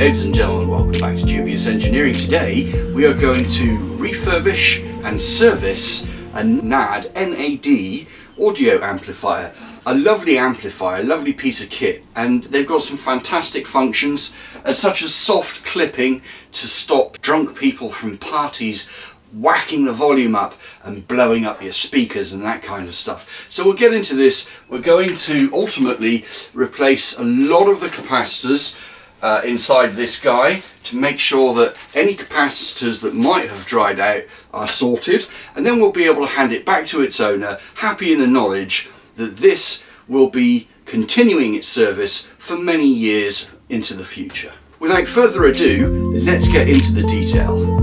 Ladies and gentlemen, welcome back to Dubious Engineering. Today we are going to refurbish and service a NAD, NAD audio amplifier. A lovely amplifier, a lovely piece of kit, and they've got some fantastic functions, uh, such as soft clipping to stop drunk people from parties whacking the volume up and blowing up your speakers and that kind of stuff. So we'll get into this. We're going to ultimately replace a lot of the capacitors uh, inside this guy to make sure that any capacitors that might have dried out are sorted and then we'll be able to hand it back to its owner happy in the knowledge that this will be continuing its service for many years into the future. Without further ado, let's get into the detail.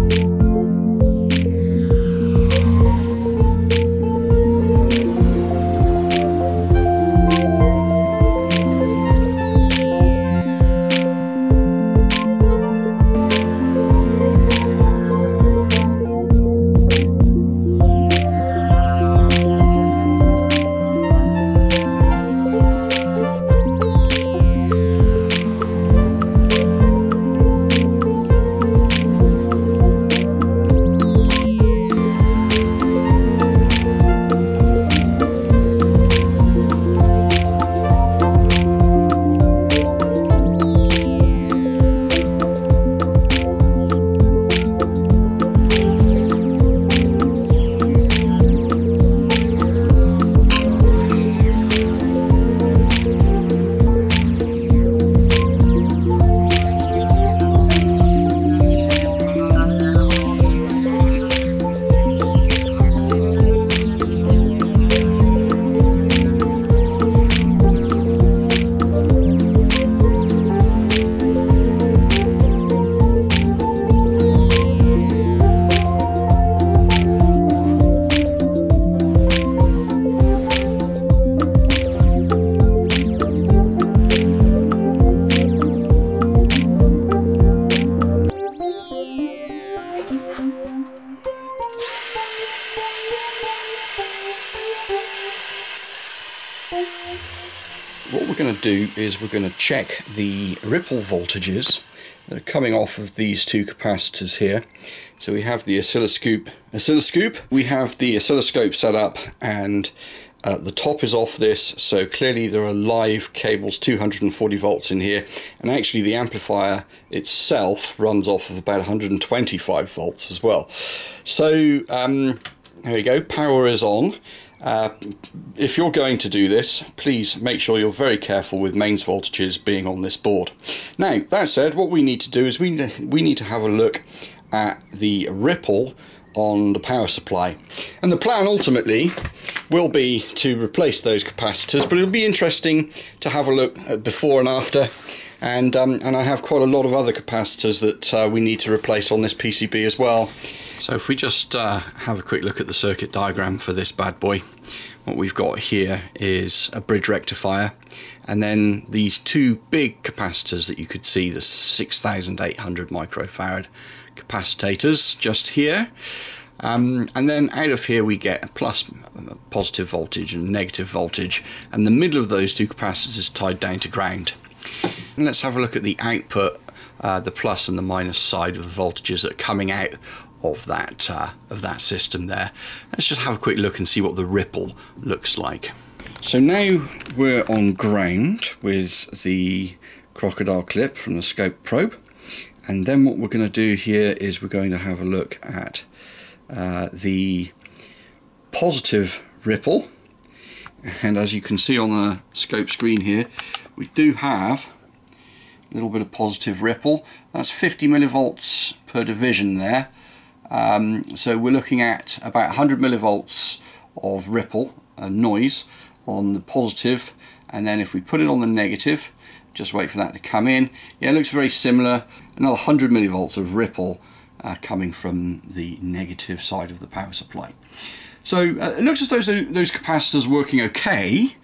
Is we're going to check the ripple voltages that are coming off of these two capacitors here. So we have the oscilloscope, oscilloscope. We have the oscilloscope set up and uh, the top is off this, so clearly there are live cables 240 volts in here, and actually the amplifier itself runs off of about 125 volts as well. So um, there we go, power is on. Uh, if you're going to do this, please make sure you're very careful with mains voltages being on this board. Now, that said, what we need to do is we, we need to have a look at the ripple on the power supply. And the plan ultimately will be to replace those capacitors, but it'll be interesting to have a look at before and after. And, um, and I have quite a lot of other capacitors that uh, we need to replace on this PCB as well. So if we just uh, have a quick look at the circuit diagram for this bad boy, what we've got here is a bridge rectifier and then these two big capacitors that you could see, the 6800 microfarad capacitors just here. Um, and then out of here we get a plus positive voltage and negative voltage and the middle of those two capacitors is tied down to ground. And let's have a look at the output, uh, the plus and the minus side of the voltages that are coming out of that uh, of that system there. Let's just have a quick look and see what the ripple looks like. So now we're on ground with the crocodile clip from the scope probe and then what we're going to do here is we're going to have a look at uh, the positive ripple and as you can see on the scope screen here we do have a little bit of positive ripple that's 50 millivolts per division there um, so we're looking at about 100 millivolts of ripple and noise on the positive. And then if we put it on the negative just wait for that to come in. Yeah it looks very similar. Another 100 millivolts of ripple uh, coming from the negative side of the power supply. So uh, it looks as though those capacitors working okay.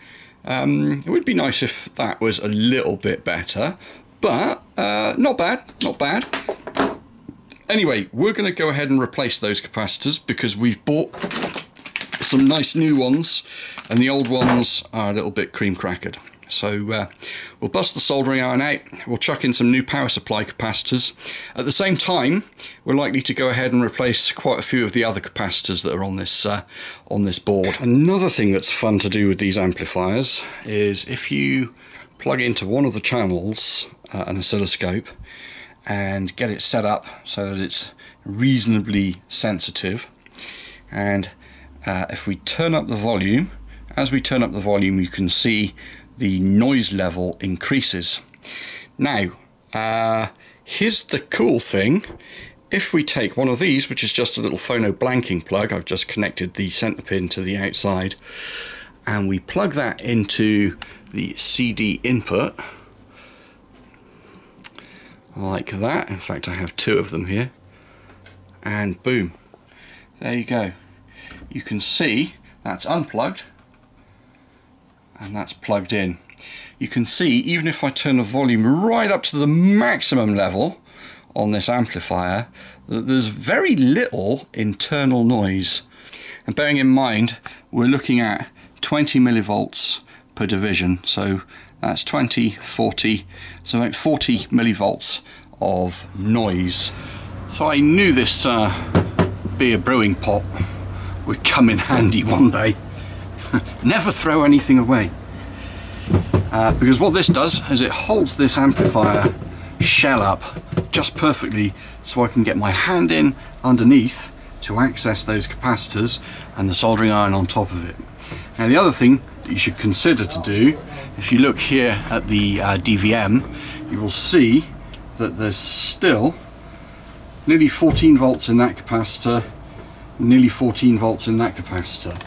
Um, it would be nice if that was a little bit better but uh, not bad not bad Anyway, we're going to go ahead and replace those capacitors because we've bought some nice new ones and the old ones are a little bit cream crackered. So uh, we'll bust the soldering iron out, we'll chuck in some new power supply capacitors. At the same time, we're likely to go ahead and replace quite a few of the other capacitors that are on this, uh, on this board. Another thing that's fun to do with these amplifiers is if you plug into one of the channels uh, an oscilloscope and get it set up so that it's reasonably sensitive. And uh, if we turn up the volume as we turn up the volume you can see the noise level increases. Now uh, here's the cool thing. If we take one of these which is just a little phono blanking plug I've just connected the center pin to the outside and we plug that into the CD input like that. In fact I have two of them here. And boom. There you go. You can see that's unplugged. And that's plugged in. You can see even if I turn the volume right up to the maximum level on this amplifier that there's very little internal noise. And bearing in mind we're looking at 20 millivolts per division. So that's 20 40 so about 40 millivolts of noise. So I knew this uh, beer brewing pot would come in handy one day. Never throw anything away. Uh, because what this does is it holds this amplifier shell up just perfectly so I can get my hand in underneath to access those capacitors and the soldering iron on top of it. Now the other thing you should consider to do, if you look here at the uh, DVM, you will see that there's still nearly 14 volts in that capacitor, nearly 14 volts in that capacitor.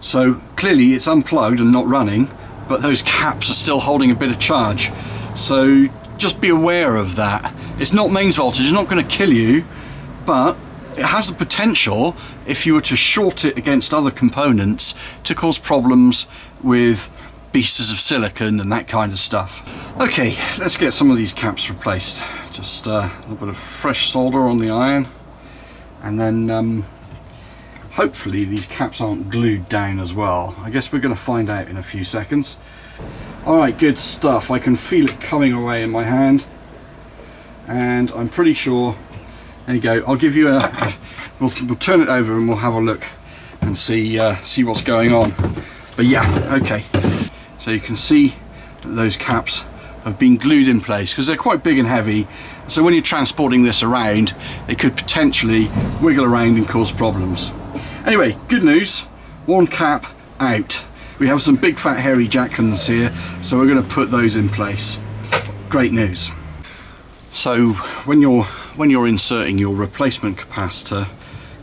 So clearly it's unplugged and not running, but those caps are still holding a bit of charge. So just be aware of that. It's not mains voltage, it's not going to kill you, but it has the potential, if you were to short it against other components, to cause problems with pieces of silicon and that kind of stuff. Okay, let's get some of these caps replaced. Just uh, a little bit of fresh solder on the iron, and then um, hopefully these caps aren't glued down as well. I guess we're going to find out in a few seconds. Alright, good stuff. I can feel it coming away in my hand. And I'm pretty sure there you go. I'll give you a. We'll, we'll turn it over and we'll have a look and see uh, see what's going on. But yeah, okay. So you can see those caps have been glued in place because they're quite big and heavy. So when you're transporting this around, it could potentially wiggle around and cause problems. Anyway, good news. One cap out. We have some big fat hairy jackknives here, so we're going to put those in place. Great news. So when you're when you're inserting your replacement capacitor,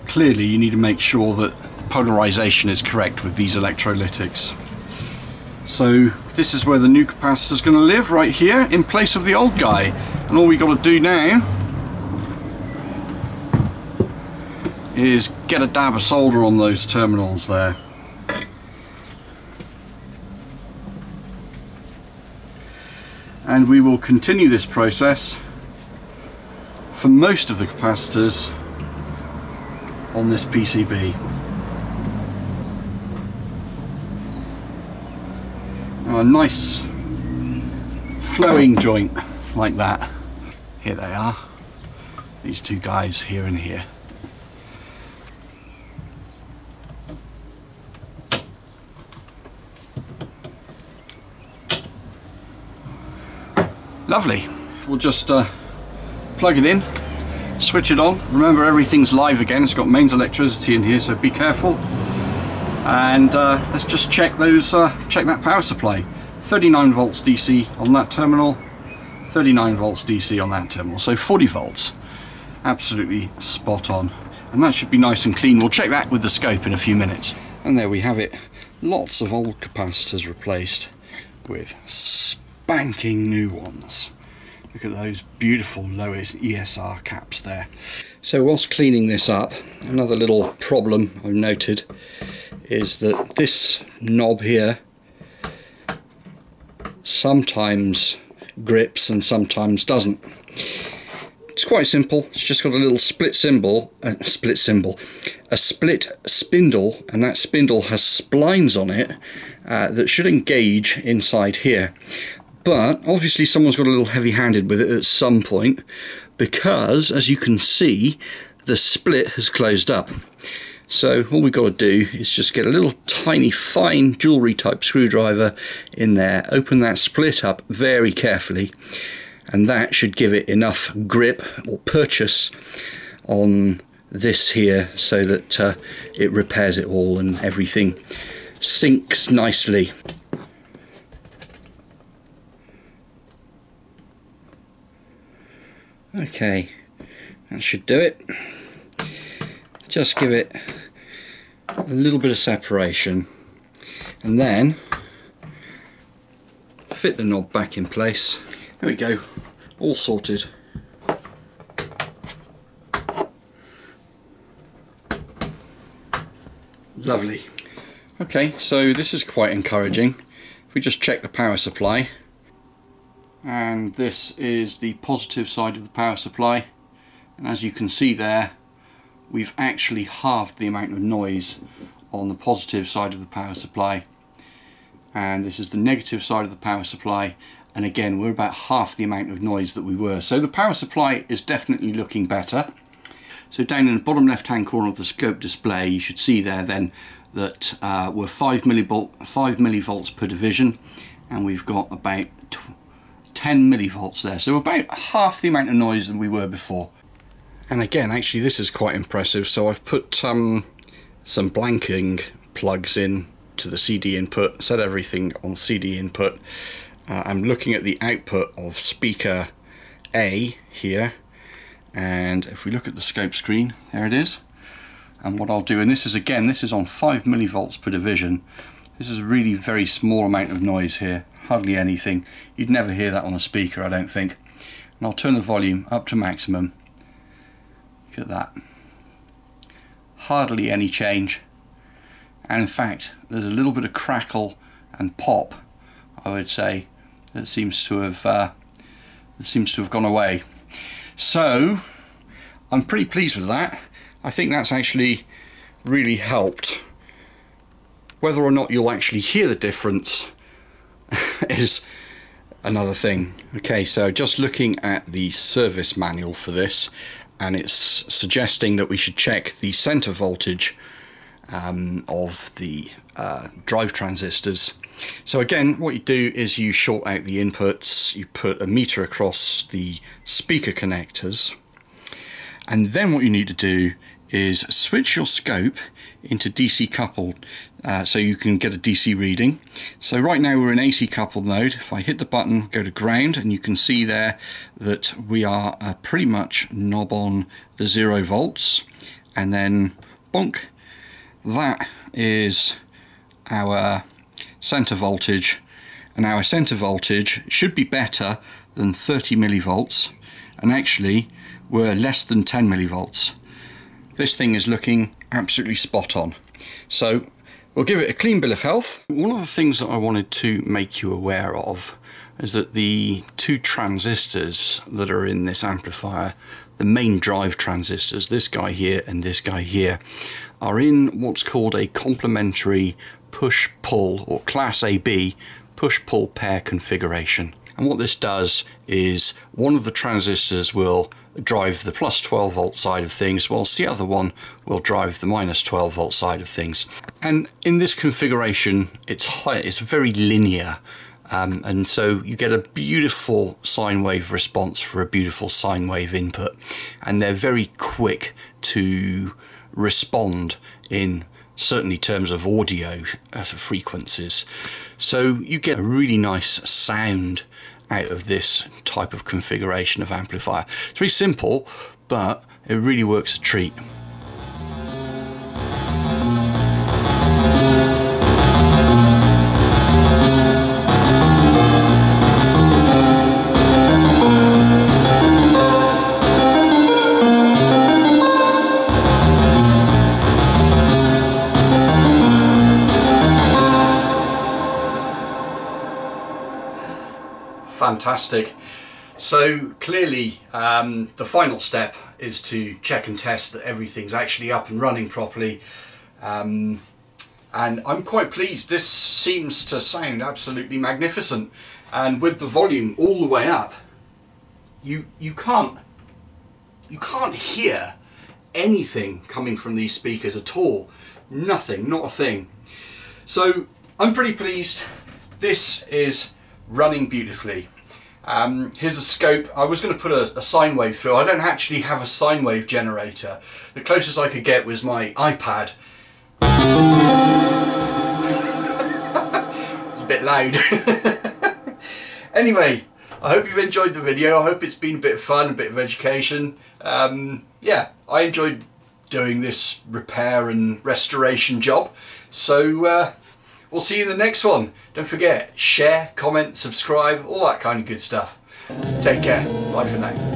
clearly you need to make sure that the polarization is correct with these electrolytics. So this is where the new capacitor is going to live, right here, in place of the old guy. And all we've got to do now is get a dab of solder on those terminals there. And we will continue this process for most of the capacitors on this PCB. a nice flowing joint like that. Here they are, these two guys here and here. Lovely. We'll just uh, plug it in, switch it on. Remember everything's live again, it's got mains electricity in here so be careful. And uh, let's just check those, uh, check that power supply. 39 volts DC on that terminal, 39 volts DC on that terminal, so 40 volts. Absolutely spot on. And that should be nice and clean. We'll check that with the scope in a few minutes. And there we have it. Lots of old capacitors replaced with spanking new ones. Look at those beautiful lowest ESR caps there. So whilst cleaning this up, another little problem I've noted is that this knob here sometimes grips and sometimes doesn't. It's quite simple. It's just got a little split symbol, uh, split symbol, a split spindle, and that spindle has splines on it, uh, that should engage inside here. But obviously someone's got a little heavy-handed with it at some point because, as you can see, the split has closed up. So all we've got to do is just get a little tiny fine jewellery type screwdriver in there, open that split up very carefully and that should give it enough grip or purchase on this here so that uh, it repairs it all and everything sinks nicely. Okay, that should do it. Just give it a little bit of separation and then fit the knob back in place. There we go, all sorted. Lovely. Okay, so this is quite encouraging. If we just check the power supply, and this is the positive side of the power supply, and as you can see there, we've actually halved the amount of noise on the positive side of the power supply. And this is the negative side of the power supply. And again we're about half the amount of noise that we were. So the power supply is definitely looking better. So down in the bottom left hand corner of the scope display you should see there then that uh, we're 5 millivolt 5 millivolts per division. And we've got about 10 millivolts there so about half the amount of noise than we were before. And again actually this is quite impressive. So I've put um, some blanking plugs in to the CD input set everything on CD input. Uh, I'm looking at the output of speaker A here and if we look at the scope screen there it is. And what I'll do and this is again this is on 5 millivolts per division. This is a really very small amount of noise here hardly anything you'd never hear that on a speaker I don't think and I'll turn the volume up to maximum Look at that. Hardly any change. And in fact, there's a little bit of crackle and pop, I would say, that seems to have uh, that seems to have gone away. So I'm pretty pleased with that. I think that's actually really helped. Whether or not you'll actually hear the difference is another thing. Okay, so just looking at the service manual for this, and it's suggesting that we should check the center voltage um, of the uh, drive transistors. So again, what you do is you short out the inputs, you put a meter across the speaker connectors, and then what you need to do is switch your scope into DC coupled uh, so you can get a DC reading. So right now we're in AC coupled mode. If I hit the button, go to ground, and you can see there that we are uh, pretty much knob on the zero volts. And then bonk, that is our center voltage. And our center voltage should be better than 30 millivolts. And actually, we're less than 10 millivolts. This thing is looking absolutely spot on. So We'll give it a clean bill of health. One of the things that I wanted to make you aware of is that the two transistors that are in this amplifier, the main drive transistors, this guy here and this guy here, are in what's called a complementary push-pull or class AB push-pull pair configuration. And what this does is one of the transistors will drive the plus 12 volt side of things whilst the other one will drive the minus 12 volt side of things. And in this configuration it's high, it's very linear um, and so you get a beautiful sine wave response for a beautiful sine wave input and they're very quick to respond in certainly terms of audio uh, frequencies. So you get a really nice sound out of this type of configuration of amplifier. It's very simple, but it really works a treat. Fantastic. So clearly um, the final step is to check and test that everything's actually up and running properly. Um, and I'm quite pleased. This seems to sound absolutely magnificent and with the volume all the way up you you can't you can't hear anything coming from these speakers at all nothing not a thing so I'm pretty pleased this is running beautifully um, here's a scope. I was going to put a, a, sine wave through. I don't actually have a sine wave generator. The closest I could get was my iPad. it's a bit loud. anyway, I hope you've enjoyed the video. I hope it's been a bit of fun, a bit of education. Um, yeah, I enjoyed doing this repair and restoration job. So uh, we'll see you in the next one. Don't forget, share, comment, subscribe, all that kind of good stuff. Take care. Bye for now.